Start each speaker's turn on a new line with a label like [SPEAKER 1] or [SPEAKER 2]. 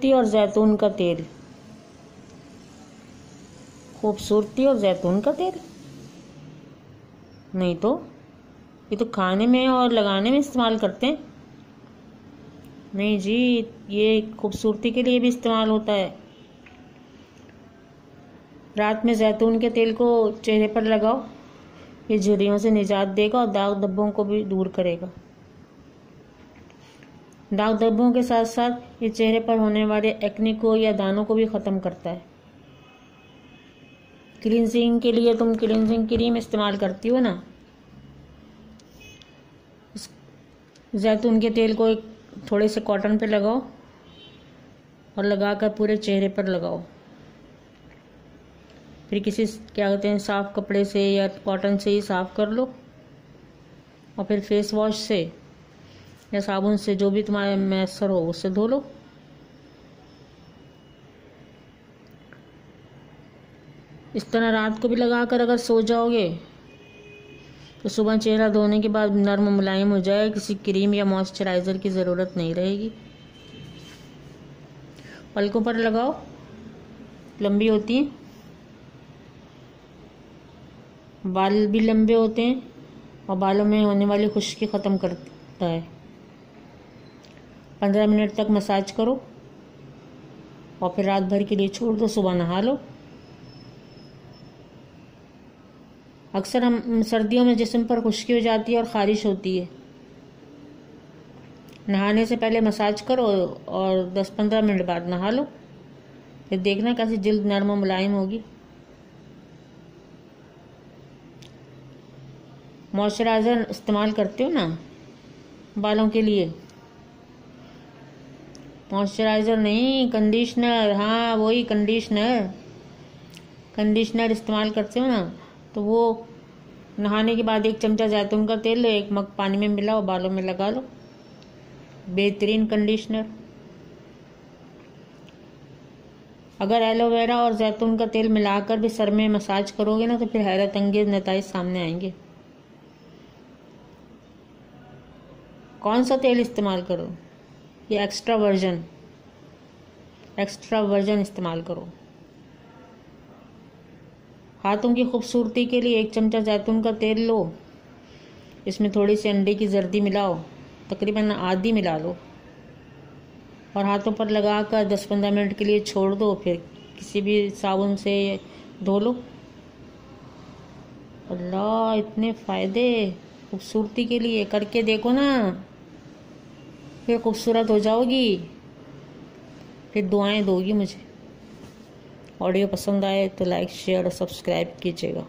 [SPEAKER 1] खूबसूरती और जैतून का तेल। खूबसूरती और जैतून का तेल? नहीं तो? ये तो खाने में और लगाने में इस्तेमाल करते हैं। नहीं जी, ये खूबसूरती के लिए भी इस्तेमाल होता है। रात में जैतून के तेल को चेहरे पर लगाओ। ये झुर्रियों से निजात देगा और दाग धब्बों को भी दूर करेगा। दाग धब्बों के साथ साथ ये चेहरे पर होने वाले एक्ने को या दानों को भी ख़त्म करता है। क्लिनजिंग के लिए तुम क्लिनजिंग क्रीम इस्तेमाल करती हो ना? जैतून के तेल को एक थोड़े से कॉटन पे लगाओ और लगाकर पूरे चेहरे पर लगाओ। फिर किसी क्या कहते हैं, साफ़ कपड़े से या कॉटन से ही साफ़ कर लो और फिर फेस वॉश से या साबुन से जो भी तुम्हारे मैसर हो, उससे धो लो। इस तरह रात को भी लगा कर अगर सो जाओगे तो सुबह चेहरा धोने के बाद नर्म मुलायम हो जाए, किसी क्रीम या मॉइस्चराइज़र की ज़रूरत नहीं रहेगी। पलकों पर लगाओ, लंबी होती हैं। बाल भी लंबे होते हैं और बालों में होने वाली खुश्की ख़त्म करता है। पंद्रह मिनट तक मसाज करो और फिर रात भर के लिए छोड़ दो, सुबह नहा लो। अक्सर हम सर्दियों में जिसम पर खुश्की हो जाती है और ख़ारिश होती है। नहाने से पहले मसाज करो और 10-15 मिनट बाद नहा लो। फिर देखना कैसी जल्द नरम मुलायम होगी। मॉइस्चराइज़र इस्तेमाल करते हो ना? बालों के लिए। मॉइस्चराइज़र नहीं, कंडीशनर हाँ वही कंडीशनर। कंडीशनर इस्तेमाल करते हो ना तो वो नहाने के बाद एक चमचा जैतून का तेल लो एक मग पानी में मिलाओ बालों में लगा लो। बेहतरीन कंडीशनर। अगर एलोवेरा और जैतून का तेल मिलाकर भी सर में मसाज करोगे ना तो फिर हैरत अंगेज नतज सामने आएँगे। कौन सा तेल इस्तेमाल करो? ये एक्स्ट्रा वर्जन एक्स्ट्रा वर्जन इस्तेमाल करो। हाथों की खूबसूरती के लिए एक चमचा जैतून का तेल लो। इसमें थोड़ी सी अंडे की जर्दी मिलाओ, तकरीबन आधी मिला लो। और हाथों पर लगा कर दस पंद्रह मिनट के लिए छोड़ दो, फिर किसी भी साबुन से धो लो। अल्लाह, इतने फ़ायदे, खूबसूरती के लिए। करके देखो ना फिर खूबसूरत हो जाओगी। फिर दुआएँ दोगी मुझे। ऑडियो पसंद आए तो लाइक शेयर और सब्सक्राइब कीजिएगा।